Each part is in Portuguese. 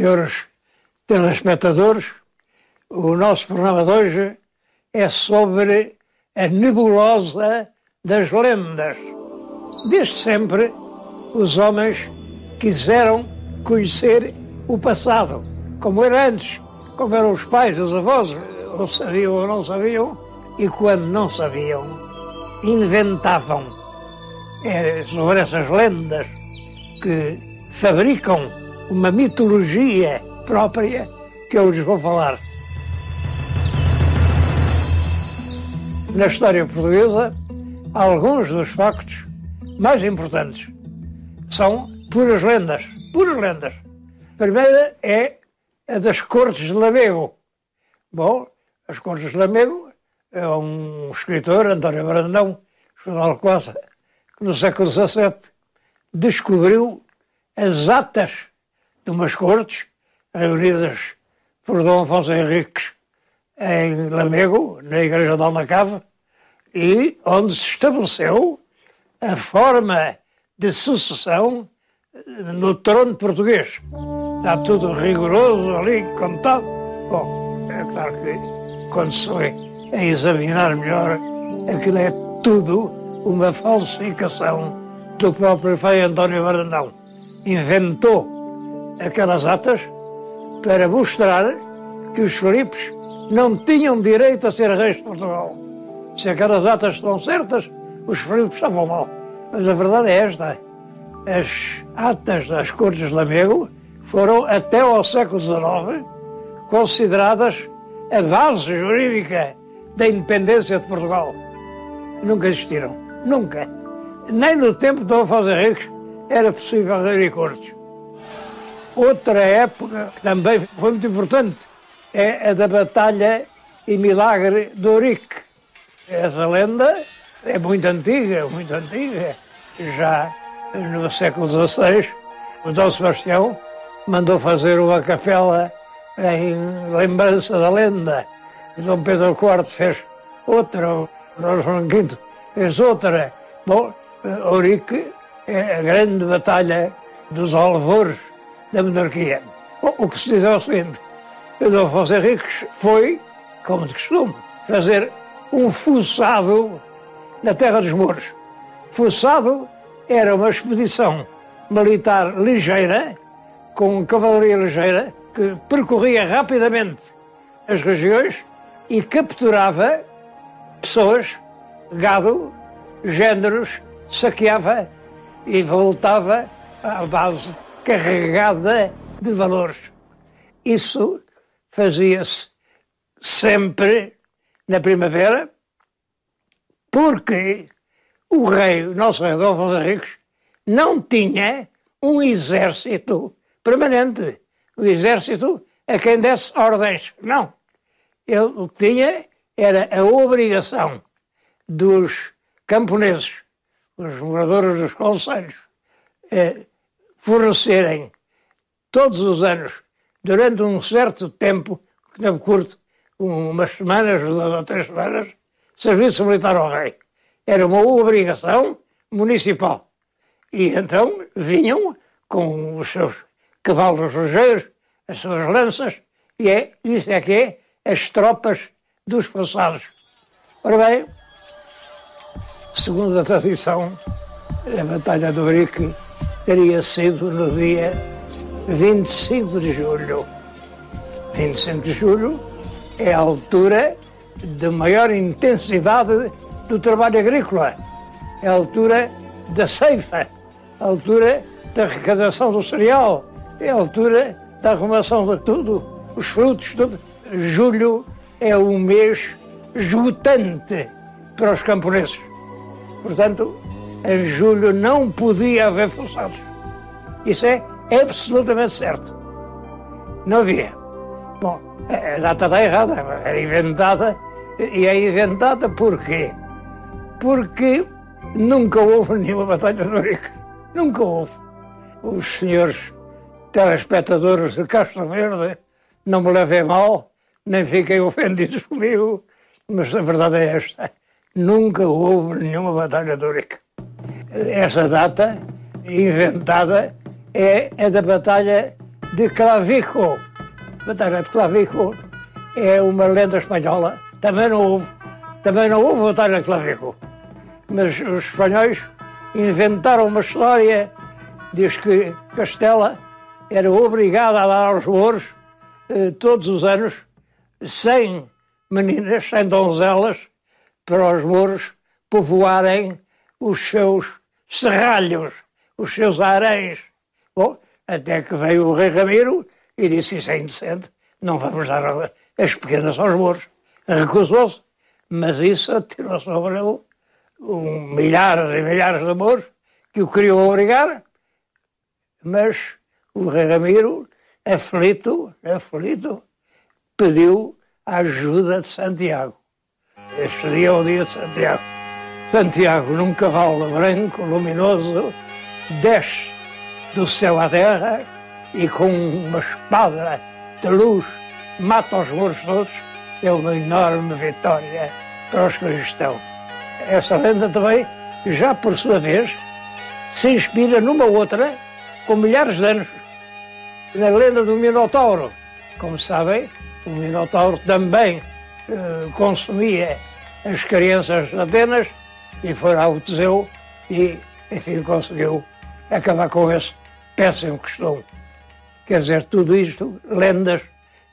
senhores telespectadores, o nosso programa de hoje é sobre a nebulosa das lendas. Desde sempre, os homens quiseram conhecer o passado, como era antes, como eram os pais, os avós, ou sabiam ou não sabiam, e quando não sabiam, inventavam é, sobre essas lendas que fabricam uma mitologia própria que eu lhes vou falar. Na história portuguesa, alguns dos factos mais importantes são puras lendas. Puras lendas. A primeira é a das Cortes de Lamego. Bom, as Cortes de Lamego é um escritor, António Brandão, espanhol quase, que no século XVII descobriu as atas de umas cortes reunidas por Dom Afonso Henriques em Lamego, na igreja de Almacave, e onde se estabeleceu a forma de sucessão no trono português. Está tudo rigoroso ali, contado. Bom, é claro que quando se foi a examinar melhor, aquilo é tudo uma falsificação do próprio Frei António Brandão. Inventou aquelas atas para mostrar que os Filipes não tinham direito a ser reis de Portugal. Se aquelas atas estão certas, os Filipes estavam mal. Mas a verdade é esta. As atas das Cortes de Lamego foram, até ao século XIX, consideradas a base jurídica da independência de Portugal. Nunca existiram. Nunca. Nem no tempo de Dom Afonso Henriques era possível reunir cortes. Outra época que também foi muito importante é a da Batalha e Milagre de Ourique. Essa lenda é muito antiga, muito antiga. Já no século XVI, o Dom Sebastião mandou fazer uma capela em lembrança da lenda. O Dom Pedro IV fez outra, o Dom João V fez outra. Bom, Ourique é a grande batalha dos alvores da monarquia. Bom, o que se diz é o seguinte, Dom Afonso Henriques foi, como de costume, fazer um fuçado na terra dos Mouros. Fuçado era uma expedição militar ligeira, com cavalaria ligeira, que percorria rapidamente as regiões e capturava pessoas, gado, géneros, saqueava e voltava à base carregada de valores. Isso fazia-se sempre na primavera, porque o rei, o nosso rei Dom Afonso Henriques, não tinha um exército permanente. O exército a quem desse ordens. Não. Ele o que tinha era a obrigação dos camponeses, os moradores dos conselhos, eh, fornecerem todos os anos, durante um certo tempo, que não curto, umas semanas, duas ou três semanas, serviço militar ao rei. Era uma obrigação municipal. E então vinham com os seus cavalos ligeiros, as suas lanças, e é, isso é que é as tropas dos passados. Ora bem, segundo a tradição, a Batalha do Brique teria sido no dia 25 de julho. 25 de julho é a altura de maior intensidade do trabalho agrícola, é a altura da ceifa, a altura da arrecadação do cereal, é a altura da arrumação de tudo, os frutos, tudo. Julho é um mês esgotante para os camponeses. Portanto, em julho não podia haver forçados. Isso é absolutamente certo. Não havia. Bom, a data está errada, é inventada. E é inventada por quê? Porque nunca houve nenhuma batalha de Ourique. Nunca houve. Os senhores telespectadores de Castro Verde não me levem mal, nem fiquem ofendidos comigo, mas a verdade é esta. Nunca houve nenhuma batalha de Ourique. Essa data inventada é a da Batalha de Clavijo. A Batalha de Clavijo é uma lenda espanhola. Também não houve, também não houve Batalha de Clavijo. Mas os espanhóis inventaram uma história, diz que Castela era obrigada a dar aos mouros, eh, todos os anos, 100 meninas, 100 donzelas, para os mouros povoarem os seus serralhos, os seus aréns. Bom, até que veio o rei Ramiro e disse, isso é indecente, não vamos dar as pequenas aos mouros. Recusou-se, mas isso atirou sobre ele um, milhares e milhares de mouros que o queriam obrigar, mas o rei Ramiro, aflito, aflito, pediu a ajuda de Santiago. Este dia é o dia de Santiago. Santiago, num cavalo branco, luminoso, desce do céu à terra e com uma espada de luz mata os mouros todos. É uma enorme vitória para os cristãos. Essa lenda também, já por sua vez, se inspira numa outra com milhares de anos, na lenda do Minotauro. Como sabem, o Minotauro também eh, consumia as crianças de Atenas e foi ao Teseu e, enfim, conseguiu acabar com esse péssimo costume. Quer dizer, tudo isto, lendas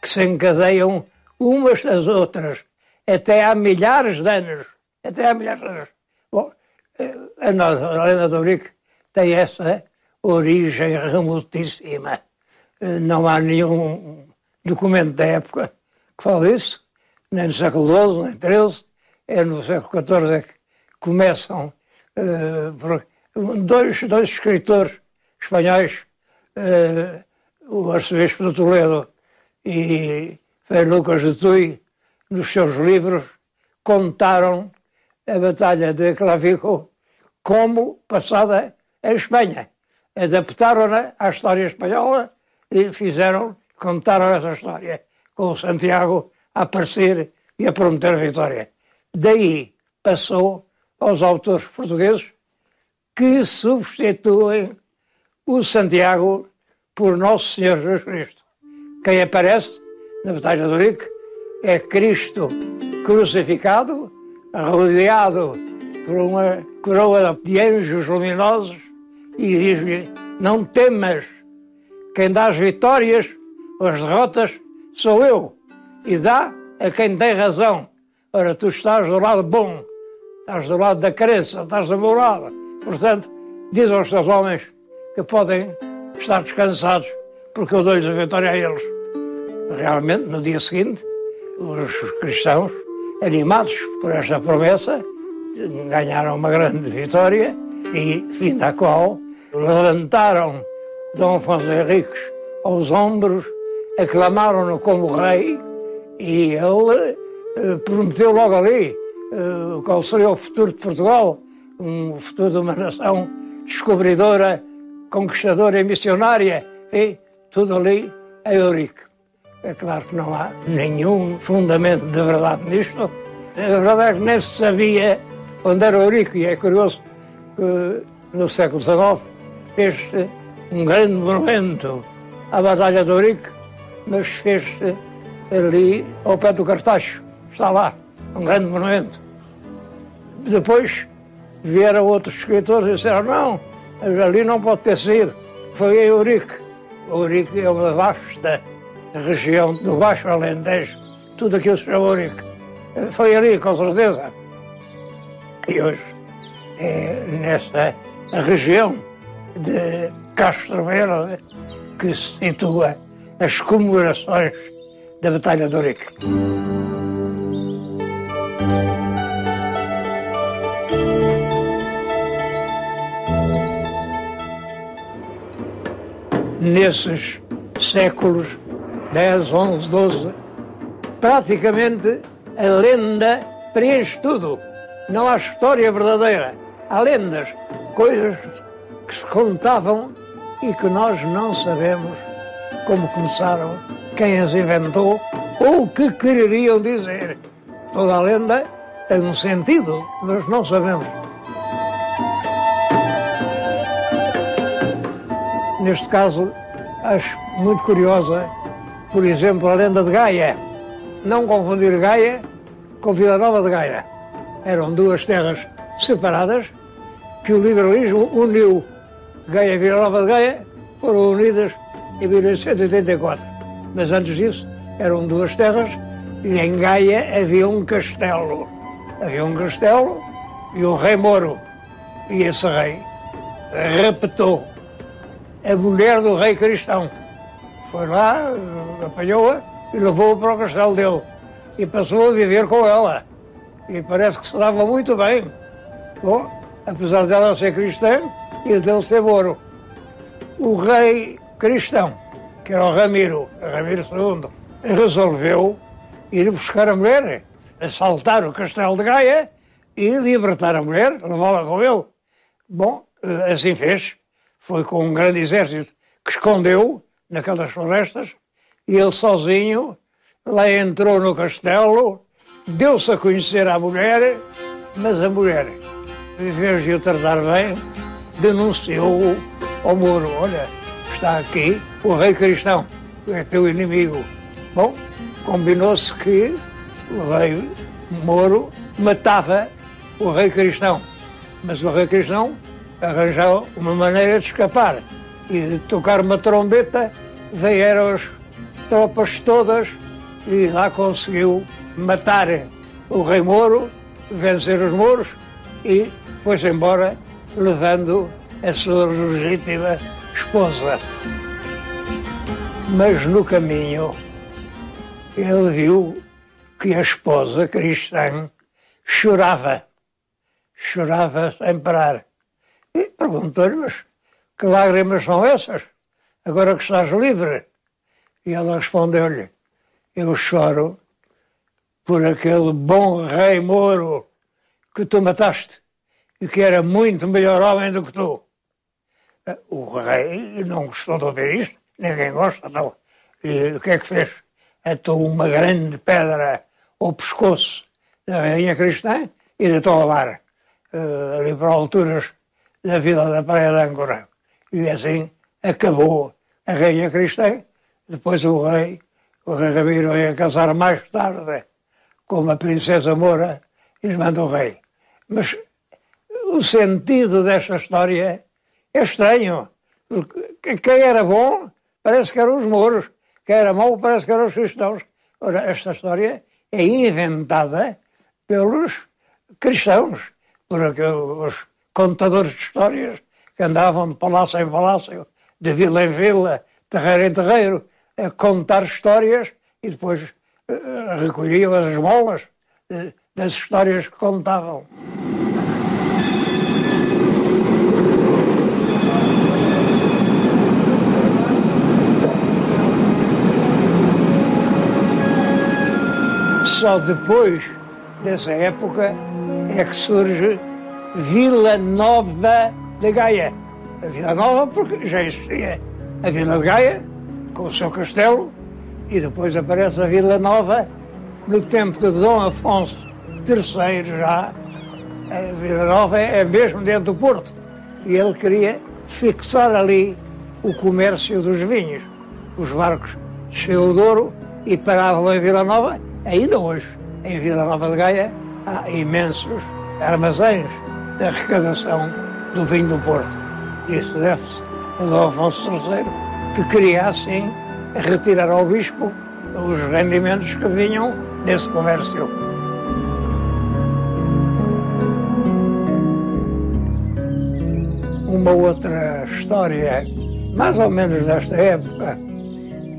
que se encadeiam umas das outras, até há milhares de anos. Até há milhares de anos. Bom, eh, a, nossa, a lenda do Eurico tem essa origem remotíssima. Eh, não há nenhum documento da época que fale isso, nem no século XII, nem XIII, é no século XIV é que começam uh, dois, dois escritores espanhóis, uh, o arcebispo de Toledo e Frei Lucas de Tui, nos seus livros, contaram a Batalha de Clavijo como passada em Espanha. Adaptaram-na à história espanhola e fizeram, contaram essa história, com o Santiago a aparecer e a prometer vitória. Daí passou aos autores portugueses que substituem o Santiago por Nosso Senhor Jesus Cristo. Quem aparece na Batalha do Rico é Cristo crucificado, rodeado por uma coroa de anjos luminosos e diz-lhe: Não temas, quem dá as vitórias ou as derrotas sou eu, e dá a quem tem razão. Ora, tu estás do lado bom, estás do lado da crença, estás do meu lado. Portanto, diz aos teus homens que podem estar descansados, porque eu dou-lhes a vitória a eles. Realmente, no dia seguinte, os cristãos, animados por esta promessa, ganharam uma grande vitória e, fim da qual, levantaram Dom Afonso Henriques aos ombros, aclamaram-no como rei e ele eh, prometeu logo ali eh, qual seria o futuro de Portugal, um futuro de uma nação descobridora, conquistadora e missionária, e tudo ali é Eurico. É claro que não há nenhum fundamento de verdade nisto. A verdade é que nem se sabia onde era Eurico, e é curioso que no século XIX fez-se um grande monumento à Batalha de Eurico, mas fez-se ali ao pé do Cartacho está lá, um grande monumento. Depois vieram outros escritores e disseram, não, ali não pode ter sido, foi em Eurique. Eurique é uma vasta região do Baixo Alentejo, tudo aquilo se chama Eurique. Foi ali, com certeza. E hoje é nesta região de Castro Verde que se situa as comemorações da Batalha de Eurique. Nesses séculos 10, 11, 12, praticamente a lenda preenche tudo. Não há história verdadeira. Há lendas, coisas que se contavam e que nós não sabemos como começaram, quem as inventou ou o que quereriam dizer. Toda a lenda tem um sentido, mas não sabemos. Neste caso, Acho muito curiosa, por exemplo, a lenda de Gaia. Não confundir Gaia com Vila Nova de Gaia. Eram duas terras separadas que o liberalismo uniu. Gaia e Vila Nova de Gaia foram unidas em 1884. Mas antes disso, eram duas terras e em Gaia havia um castelo. Havia um castelo e o rei Moro. E esse rei raptou a mulher do rei cristão. Foi lá, apanhou-a e levou-a para o castelo dele. E passou a viver com ela. E parece que se dava muito bem. Bom, apesar dela ser cristã e dele ser moro. O rei cristão, que era o Ramiro, Ramiro II, resolveu ir buscar a mulher, assaltar o castelo de Gaia e libertar a mulher, levá-la com ele. Bom, assim fez. Foi com um grande exército que escondeu naquelas florestas e ele sozinho lá entrou no castelo, deu-se a conhecer à mulher, mas a mulher, em vez de o tratar bem, denunciou ao muro, olha, está aqui o rei cristão, é teu inimigo. Bom, combinou-se que o rei Moro matava o rei cristão, mas o rei cristão arranjou uma maneira de escapar e de tocar uma trombeta, vieram as tropas todas e lá conseguiu matar o rei Moro, vencer os mouros e foi-se embora levando a sua legítima esposa. Mas no caminho ele viu que a esposa cristã chorava, chorava sem parar. E perguntou-lhe, mas que lágrimas são essas? Agora que estás livre? E ela respondeu-lhe, eu choro por aquele bom rei Moro que tu mataste e que era muito melhor homem do que tu. O rei não gostou de ouvir isto, ninguém gosta, então. E o que é que fez? Atou uma grande pedra ao pescoço da rainha cristã e deitou ao mar, uh, ali para alturas da vila da Praia de Âncora. E assim acabou a rainha cristã. Depois o rei, o rei Ramiro, ia casar mais tarde com uma princesa moura, irmã do rei. Mas o sentido desta história é estranho. Porque quem era bom parece que eram os mouros, quem era mau parece que eram os cristãos. Ora, esta história é inventada pelos cristãos, por os contadores de histórias que andavam de palácio em palácio, de vila em vila, terreiro em terreiro, a contar histórias e depois uh, recolhiam as esmolas uh, das histórias que contavam. Só depois dessa época é que surge Vila Nova de Gaia. A Vila Nova porque já existia a Vila de Gaia, com o seu castelo, e depois aparece a Vila Nova no tempo de Dom Afonso III já. A Vila Nova é mesmo dentro do Porto. E ele queria fixar ali o comércio dos vinhos. Os barcos desciam o Douro e paravam em Vila Nova Ainda hoje, em Vila Nova de Gaia, há imensos armazéns de arrecadação do vinho do Porto. Isso deve-se a Dom Afonso III, que queria assim retirar ao bispo os rendimentos que vinham desse comércio. Uma outra história, mais ou menos desta época,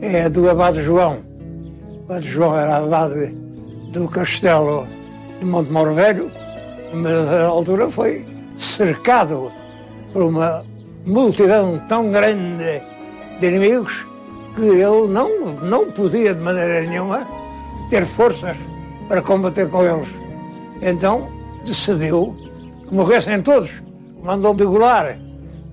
é do Abade João quando João era abade do castelo de Montemor Velho, mas a altura foi cercado por uma multidão tão grande de inimigos que ele não, não podia de maneira nenhuma ter forças para combater com eles. Então decidiu que morressem todos. Mandou degolar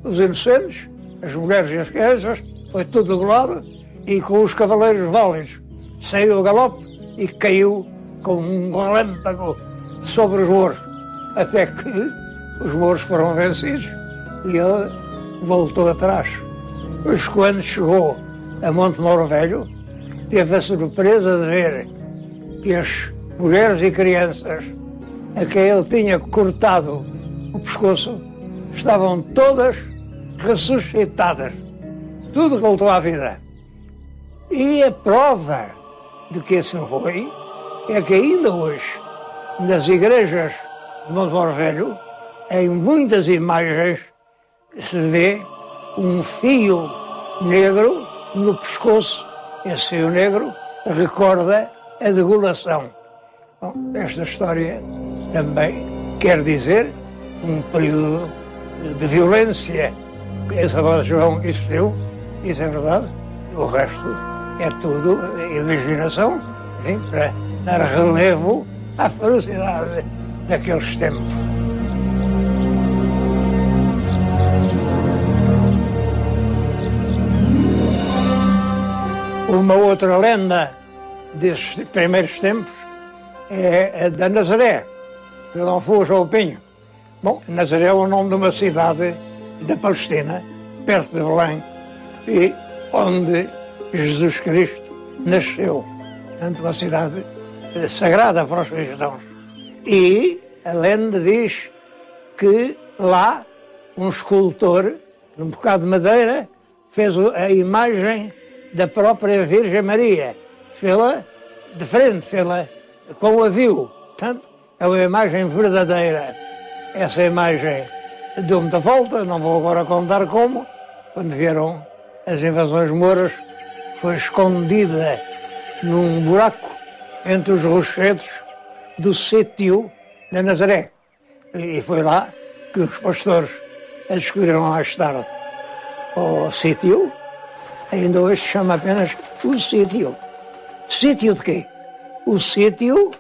os inocentes, as mulheres e as crianças, foi tudo degolado, e com os cavaleiros válidos saiu o galope e caiu com um relâmpago sobre os mouros, até que os mouros foram vencidos e ele voltou atrás. Mas quando chegou a Monte Moro Velho, teve a surpresa de ver que as mulheres e crianças a quem ele tinha cortado o pescoço estavam todas ressuscitadas. Tudo voltou à vida. E a prova de que assim foi é que ainda hoje, nas igrejas de Montemor Velho, em muitas imagens se vê um fio negro no pescoço. Esse fio negro recorda a degulação. Bom, esta história também quer dizer um período de violência que São João existiu, isso é verdade. O resto é tudo imaginação, enfim, para dar relevo à ferocidade daqueles tempos. Uma outra lenda desses primeiros tempos é a da Nazaré, de Dom Fuas ao Pinho. Bom, Nazaré é o nome de uma cidade da Palestina, perto de Belém, e onde Jesus Cristo nasceu. Portanto, uma cidade sagrada para os cristãos. E a lenda diz que lá um escultor, num bocado de madeira, fez a imagem da própria Virgem Maria. Fê-la de frente, fê-la com a viu. Portanto, é uma imagem verdadeira. Essa imagem deu muita volta, não vou agora contar como. Quando vieram as invasões mouras, foi escondida num buraco entre os rochedos do sítio da Nazaré. E foi lá que os pastores a descobriram mais tarde. O sítio ainda hoje se chama apenas o sítio. Sítio de quê? O sítio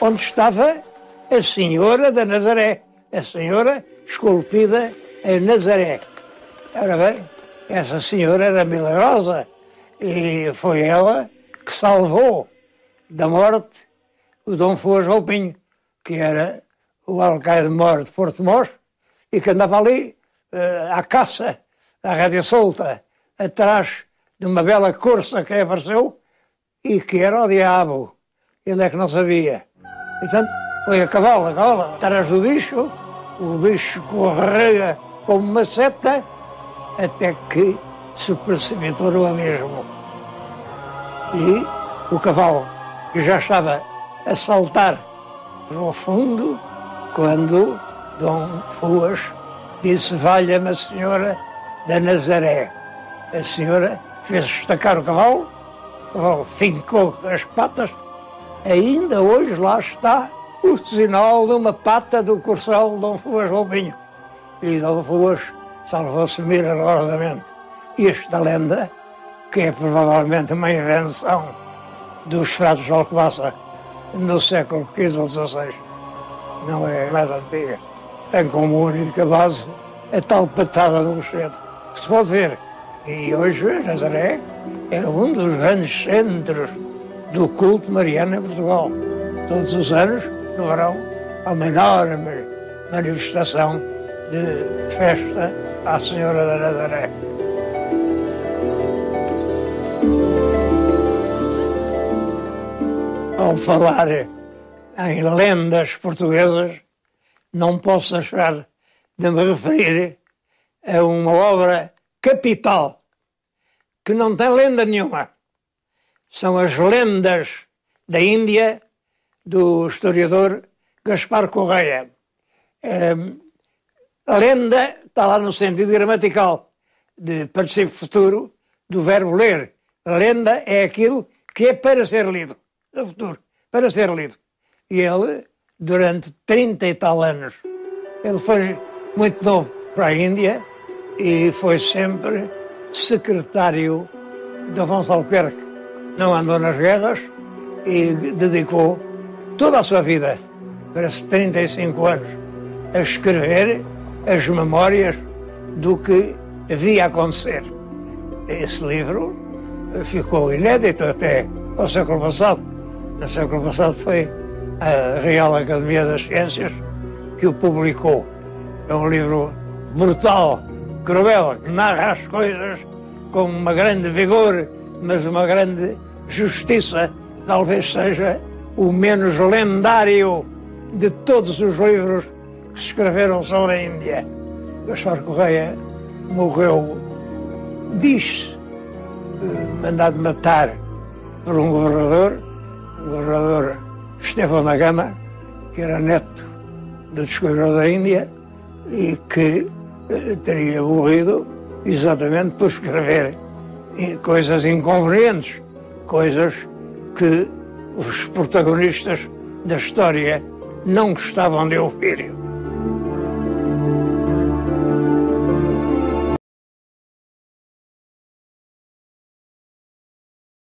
onde estava a Senhora da Nazaré, a Senhora esculpida em Nazaré. Ora bem, essa senhora era milagrosa e foi ela que salvou da morte o Dom Foz Roupinho, que era o alcaide-mor de Porto Mós e que andava ali uh, à caça, à rédea solta, atrás de uma bela corça que apareceu e que era o diabo. Ele é que não sabia. Portanto, foi a cavalo, a cavalo, atrás do bicho, o bicho correga como uma seta até que se precipitou no abismo. E o cavalo, que já estava a saltar para o fundo, quando Dom Fuas disse: Valha-me a Senhora da Nazaré. A senhora fez estacar o cavalo, o cavalo fincou as patas, ainda hoje lá está o sinal de uma pata do corcel Dom Fuas Roubinho. E Dom Fuas salvou-se milagrosamente. Esta lenda, que é provavelmente uma invenção dos fratos de Alcobaça no século XV ou XVI, não é mais antiga, tem como única base a tal patada do rochedo, que se pode ver e hoje Nazaré é um dos grandes centros do culto mariano em Portugal. Todos os anos, no verão, há uma enorme manifestação de festa à Senhora da Nazaré. Ao falar em lendas portuguesas, não posso deixar de me referir a uma obra capital, que não tem lenda nenhuma. São as lendas da Índia do historiador Gaspar Correia. Um, a lenda está lá no sentido gramatical de participo futuro do verbo ler. A lenda é aquilo que é para ser lido, no futuro, para ser lido. E ele, durante 30 e tal anos, ele foi muito novo para a Índia, e foi sempre secretário de Afonso Albuquerque. Não andou nas guerras e dedicou toda a sua vida, parece 35 anos, a escrever as memórias do que havia acontecer. Esse livro ficou inédito até ao século passado. No século passado foi a Real Academia das Ciências que o publicou. É um livro brutal cruel, que narra as coisas com uma grande vigor, mas uma grande justiça, talvez seja o menos lendário de todos os livros que se escreveram sobre a Índia. Gaspar Correia morreu, diz eh, mandado matar por um governador, governador Estevão da Gama, que era neto do descobridor da Índia e que eh, teria morrido exatamente por escrever coisas inconvenientes, coisas que os protagonistas da história não gostavam de ouvir.